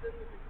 specific